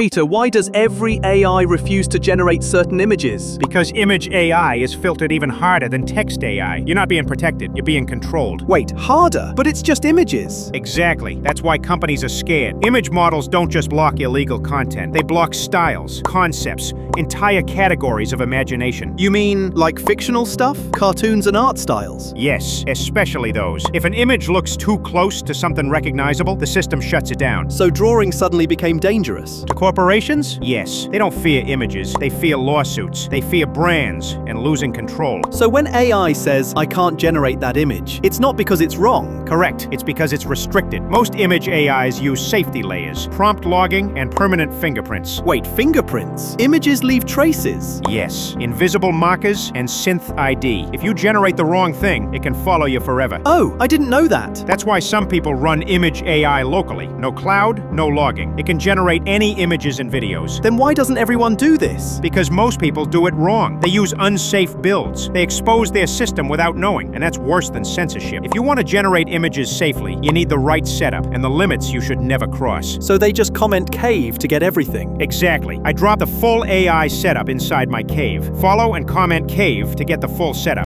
Peter, why does every AI refuse to generate certain images? Because image AI is filtered even harder than text AI. You're not being protected, you're being controlled. Wait, harder? But it's just images. Exactly. That's why companies are scared. Image models don't just block illegal content, they block styles, concepts, entire categories of imagination. You mean like fictional stuff? Cartoons and art styles? Yes, especially those. If an image looks too close to something recognizable, the system shuts it down. So drawing suddenly became dangerous? To corporations? Yes. They don't fear images, they fear lawsuits, they fear brands and losing control. So when AI says, I can't generate that image, it's not because it's wrong. Correct. It's because it's restricted. Most image AIs use safety layers, prompt logging, and permanent fingerprints. Wait, fingerprints? Images leave traces? Yes, invisible markers and SynthID. If you generate the wrong thing, it can follow you forever. Oh, I didn't know that. That's why some people run image AI locally. No cloud, no logging. It can generate any images and videos. Then why doesn't everyone do this? Because most people do it wrong. They use unsafe builds. They expose their system without knowing, and that's worse than censorship. If you want to generate images safely, you need the right setup and the limits you should never cross. So they just comment cave to get everything. Exactly. I drop the full AI setup inside my cave. Follow and comment cave to get the full setup.